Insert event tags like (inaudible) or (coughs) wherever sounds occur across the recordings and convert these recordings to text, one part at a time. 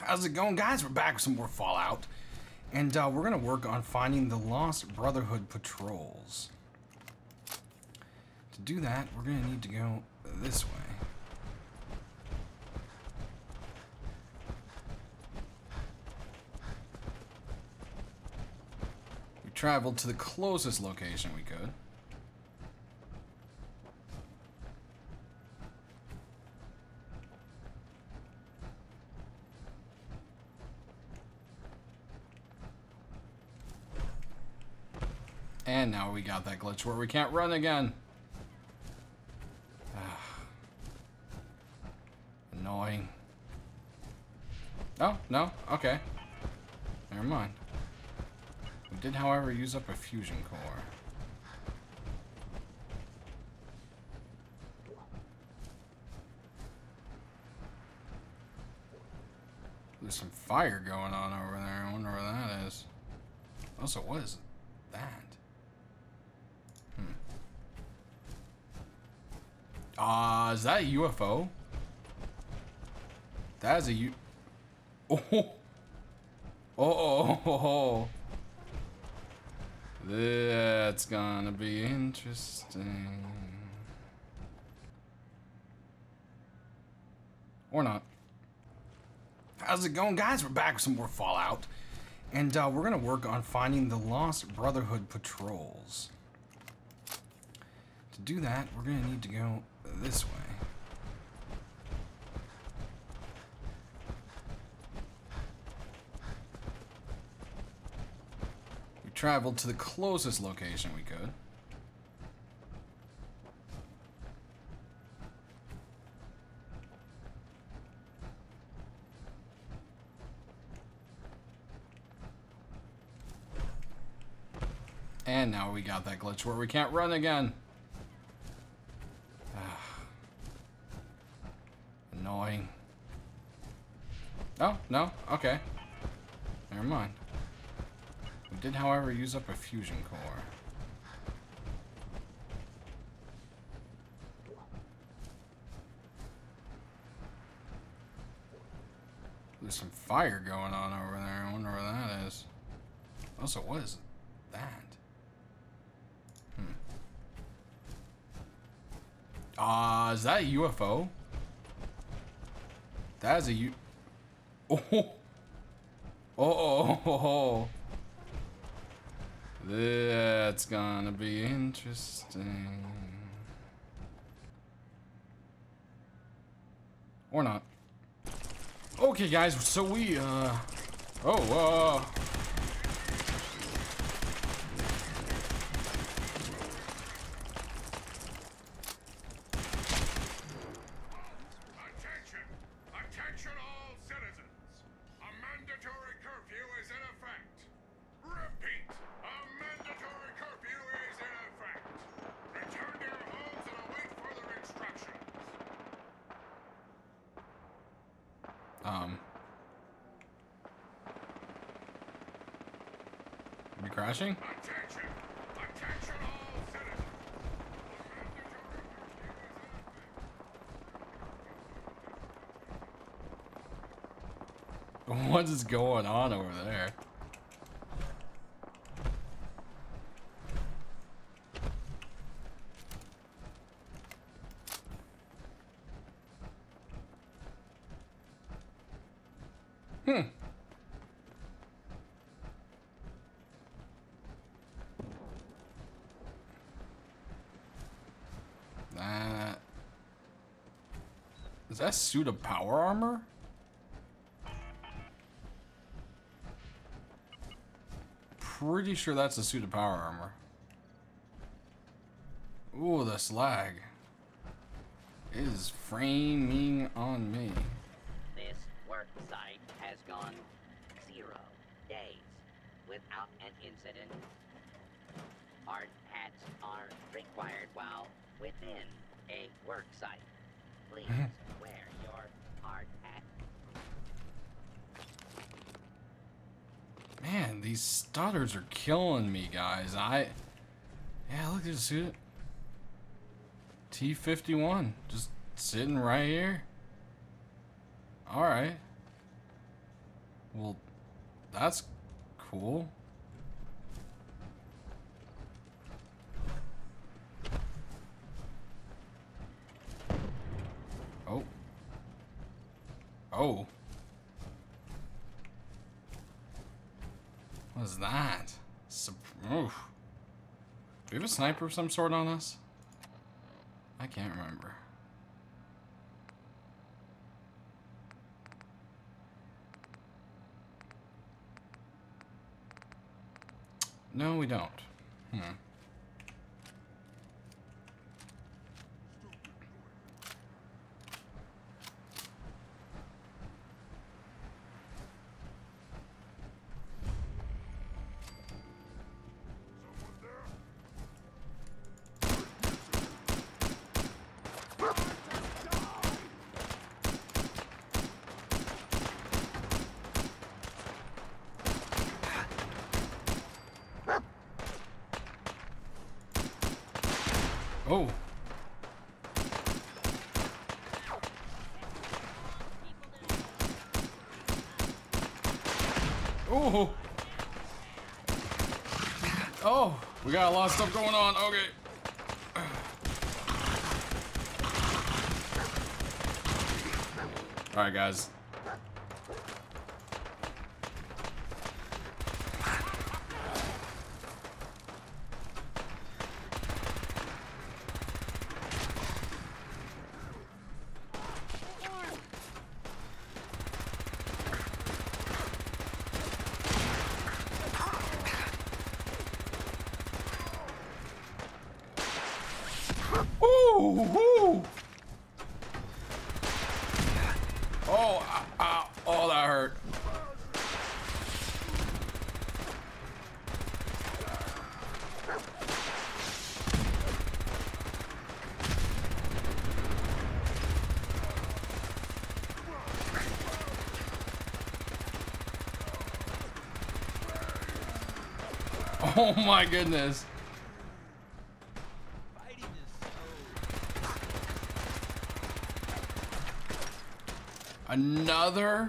How's it going, guys? We're back with some more Fallout. And uh, we're going to work on finding the Lost Brotherhood patrols. To do that, we're going to need to go this way. We traveled to the closest location we could. And now we got that glitch where we can't run again. Ah. Annoying. Oh, no? Okay. Never mind. We did, however, use up a fusion core. There's some fire going on over there. I wonder where that is. Also, what is that? Ah, uh, is that a UFO? That is a U... (laughs) Oh! Oh, oh, oh, oh. That's gonna be interesting. Or not. How's it going, guys? We're back with some more Fallout. And uh, we're to work on finding the Lost Brotherhood patrols. To do that, we're to need to go this way. We traveled to the closest location we could. And now we got that glitch where we can't run again. Annoying. Oh, no? Okay. Never mind. We did, however, use up a fusion core. There's some fire going on over there. I wonder where that is. Also, what is that? Hmm. Ah, uh, is that a UFO? That is a U... (laughs) Oh! Oh, oh, oh. That's gonna be interesting. Or not. Okay, guys, so we, uh... Oh, uh... crashing? (laughs) What is going on over there? Hmm. That... Is that suit of power armor? Pretty sure that's a suit of power armor. Ooh, this lag is framing on me This work site has gone zero days without an incident. Hard hats are required while within a work site. Please (laughs) wear your hard hat. Man, these stutters are killing me, guys. I... Yeah, look, see it. T-51. Just sitting right here. Alright. Well, that's cool. Oh. Oh. Sniper of some sort on us? I can't remember. No, we don't. Hmm. Oh. Oh. Oh, we got a lot of stuff going on. Okay. All right, guys. Ooh, ooh. Oh, ow, ow, oh, that hurt. (laughs) Oh my goodness. Fighting is so Another?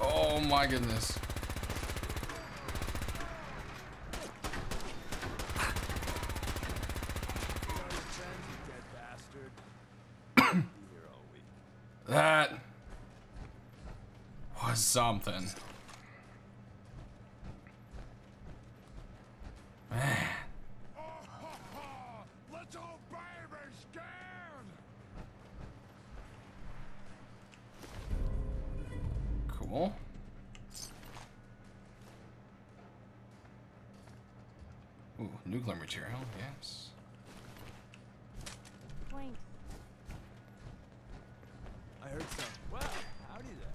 Oh my goodness. (coughs) That was something. Ooh, nuclear material, yes. Plank. I heard some. Well, howdy there.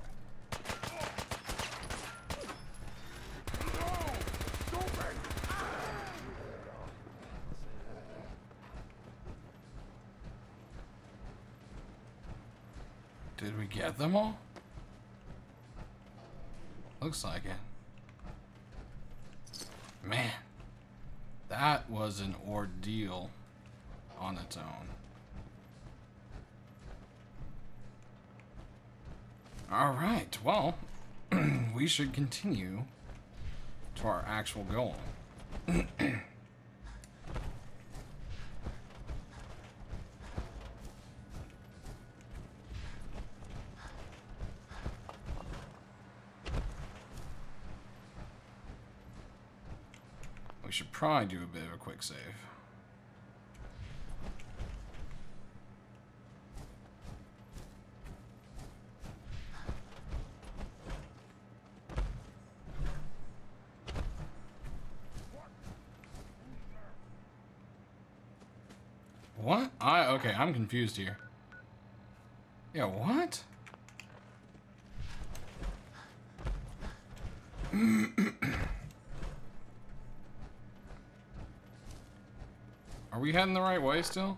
Did we get them all? Looks like it. Man, that was an ordeal on its own. All right, well, (clears throat) we should continue to our actual goal. (clears throat) probably do a bit of a quick save. What? I okay, I'm confused here. Yeah, what? (clears throat) Are we heading the right way still?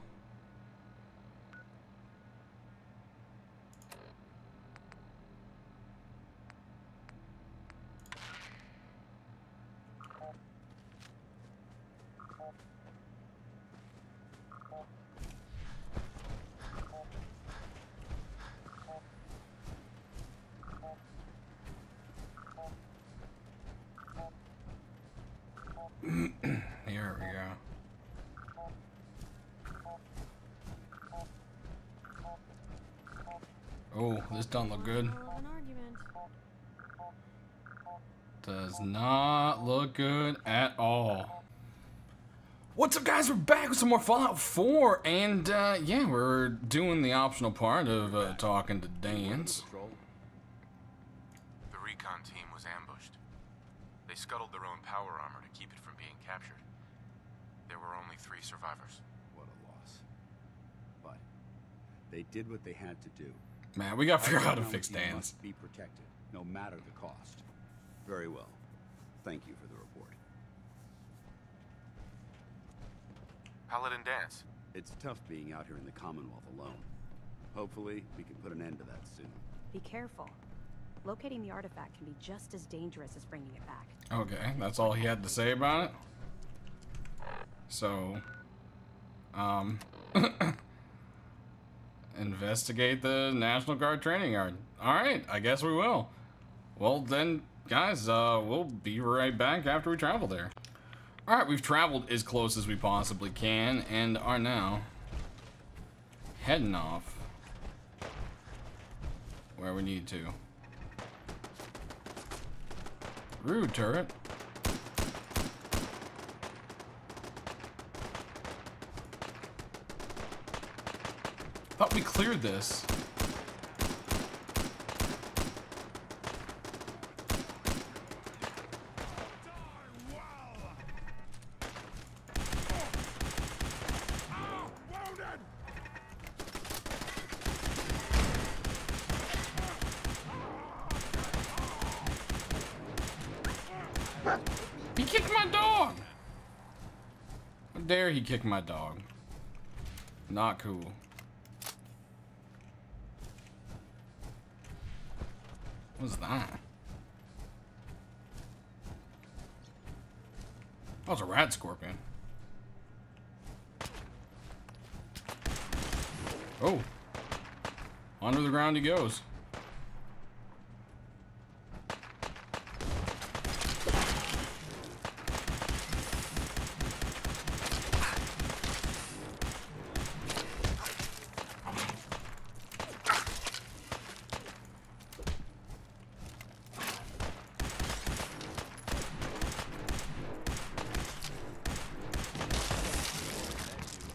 Oh, this don't look good. Hell of an argument. Does not look good at all. What's up, guys? We're back with some more Fallout 4, and uh, yeah, we're doing the optional part of uh, talking to Danse. The recon team was ambushed. They scuttled their own power armor to keep it from being captured. There were only three survivors. What a loss. But they did what they had to do. Man, we gotta figure out how to fix team Danse. must Be protected, no matter the cost. Very well. Thank you for the report. Paladin Danse. It's tough being out here in the Commonwealth alone. Hopefully, we can put an end to that soon. Be careful. Locating the artifact can be just as dangerous as bringing it back. Okay, that's all he had to say about it. So, um, (laughs) investigate the National Guard training yard. All right, I guess we will. Well then, guys, uh, we'll be right back after we travel there. All right, we've traveled as close as we possibly can and are now heading off where we need to. Rude turret. Thought we cleared this. He kicked my dog! How dare he kick my dog? Not cool. That? was a rad scorpion. Oh. Under the ground he goes.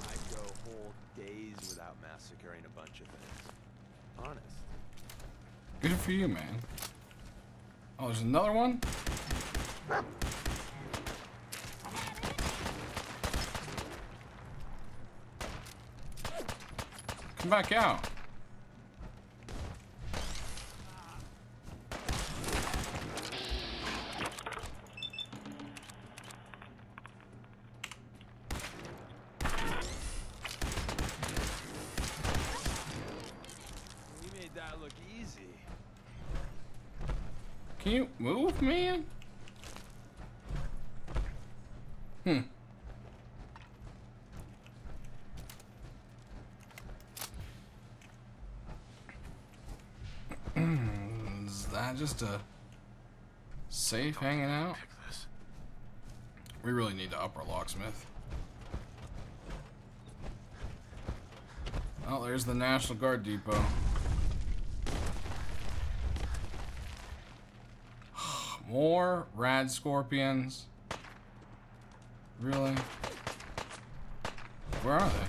I'd go whole days without massacring a bunch of things. Honest. Good for you, man. Oh, there's another one? Come back out. That just a safe hanging out? We really need to up our locksmith. Oh, there's the National Guard depot. (sighs) More rad scorpions. Really? Where are they?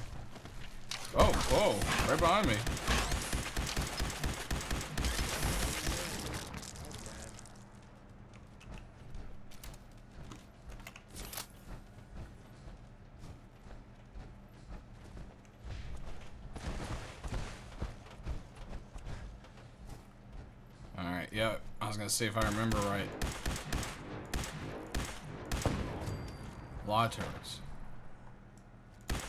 Oh, whoa, right behind me. Alright, yeah, I was gonna see if I remember right. Of turrets. Fight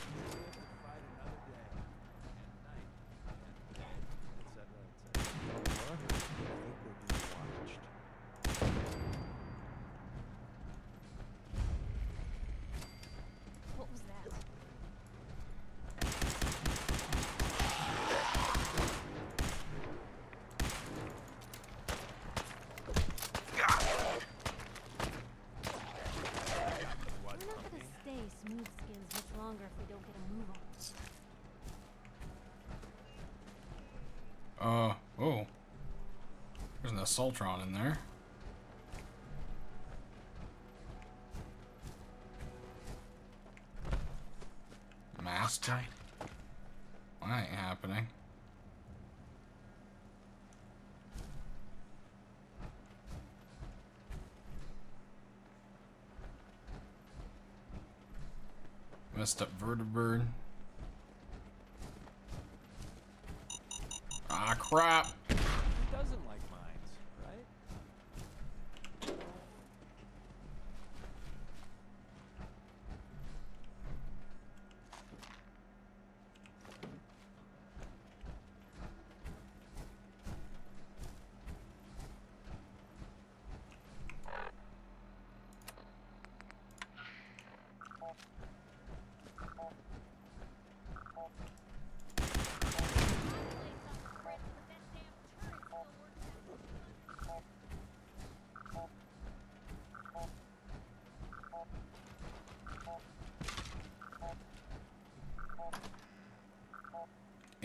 another day. And night. Et cetera, et cetera. I think we're being watched. What was that? We're not gonna stay smooth skins much longer if we don't get a move on. Uh, Whoa. Assaultron in there. Master? That ain't happening. Messed up vertibird. Ah, crap.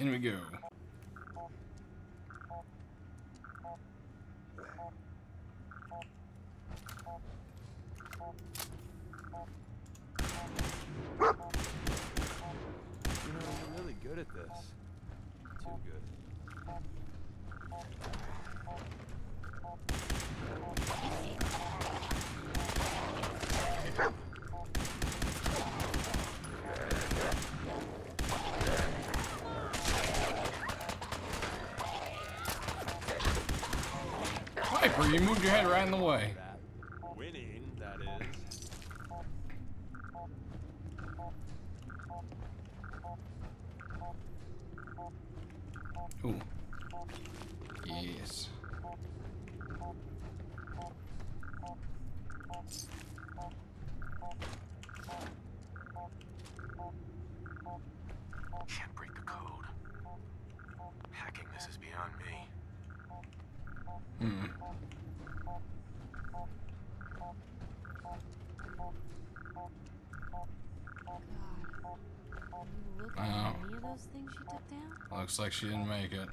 In we go. You know, you're really good at this. Too good. You moved your head right in the way. That winning, that is. Ooh. Yes. Can't break the code. Hacking this is beyond me. Hmm. God. You look Wow. at any of those things she took down? Looks like she didn't make it.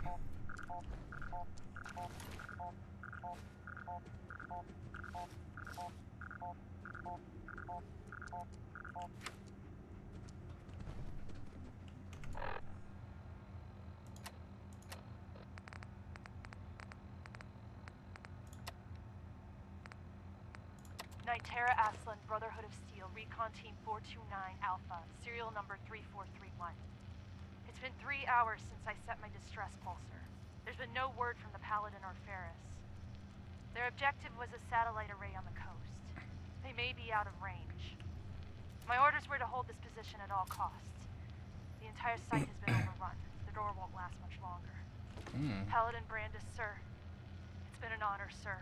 Nitera Astlin, Brotherhood of Steel, Recon Team 429 Alpha, serial number 3431. It's been three hours since I set my distress pulsar. There's been no word from the Paladin or Ferris. Their objective was a satellite array on the coast. They may be out of range. My orders were to hold this position at all costs. The entire site has been overrun. The door won't last much longer. Hmm. Paladin Brandis, sir. It's been an honor, sir.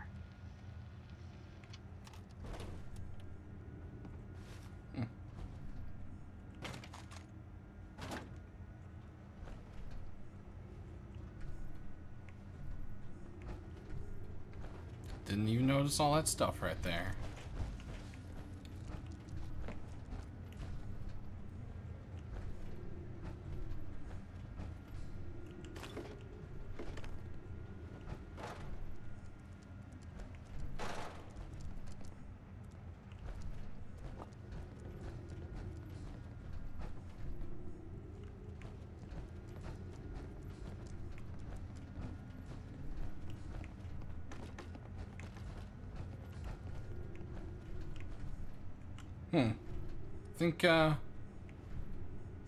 Didn't even notice all that stuff right there. Hmm. Think uh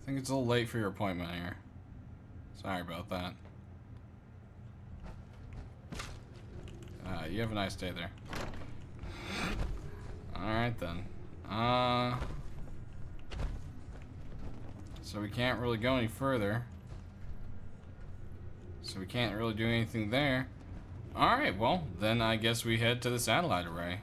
think it's a little late for your appointment here. Sorry about that. Uh, you have a nice day there. Alright then. Uh so we can't really go any further. So we can't really do anything there. Alright, well, then I guess we head to the satellite array.